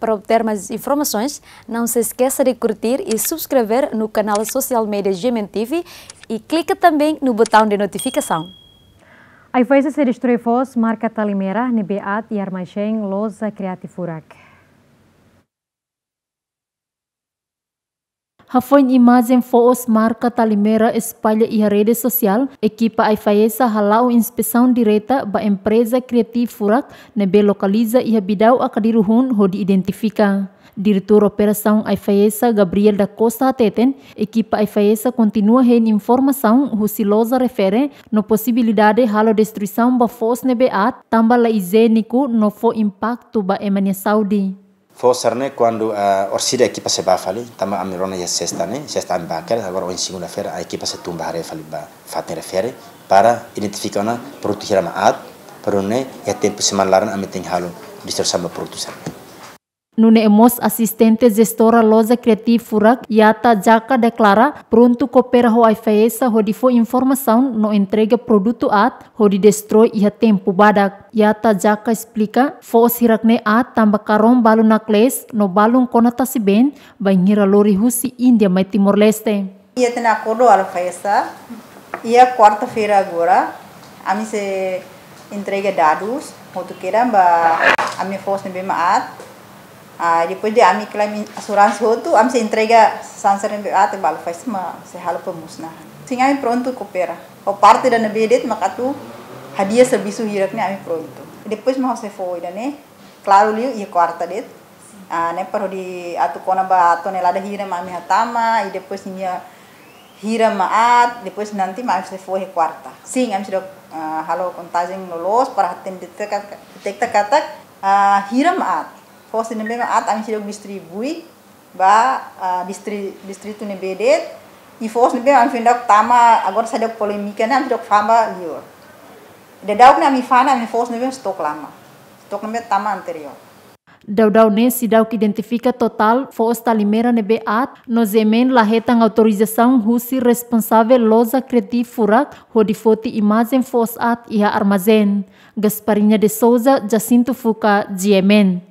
Para obter mais informações, não se esqueça de curtir e subscrever no canal social media GMN TV e clique também no botão de notificação. A Ifaisa se destrui fos marca Talimera, Nebeat Armacheng Loza Creatifurak. Hafoi imagem foos marca Talimera espalha e a rede social, equipa a faesa halau inspeção direta ba empresa criativa furak nebe localiza e habidau a kadiruhun ho identifica. Diretor Operação IFAESA Gabriel da Costa Teten, equipa IFAESA continua hen informação husilosa refere no possibilidade halo destruição ba fos nebeat, tamba la izeniku no fo impacto ba emania Saudi. Fossarne quando uh, orsida equipa se bafali, tama amirona ya sestane, sesta ambaker, agora o segunda feira a equipa se tumba refali ba fatne refere para identificar na proteger ma ad, para ne ya tempo se manlaran amiting halo distorção ba produção. Nune emos assistente gestora loja criativa furak yata jaka deklara pronto coopera ho IFESA ho difo informação no entrega produto at ho di destroy iha tempo badak. Yata jaka explica fos hirakne at tamba karom balu nakles no balung konatasi ben bangira lori husi India mai Timor Leste. Ia tena acordo al FESA, ia quarta-feira agora, a mim se entrega dados, ho tu queira ba a minha força bem maat, Ah, depois de ami claim asuransi hotu, am se entrega sansarin be ate bal faz ma se halo pemusna. Sim ami pronto coopera. O parte da nebedet makatu hadiah serviço hirakne ami pronto. Depois ma se foi da né. Claro liu ia quarta det. Ah, né para di atu kona ba tonelada hira ma ami hatama e depois nia hira maat, depois nanti ma se foi quarta. Sim, ami sudah uh, halo contagem lolos para atender detecta kata uh, hira maat fosse nebe at ami sidok distribui ba uh, distri distrito nebedet e fosse nebe ami findak tama agora sadok polemika na ami dok fama lior de dauk na ami fana ami fosse nebe stok lama stok nebe tama anterior Daudau ne sidau que identifica total fos talimera nebe at no zemen lahetang autorização husi responsável loza criativ furak hodi foti imagem fos at iha armazen. Gasparinha de Souza, Jacinto Fuca, GMN.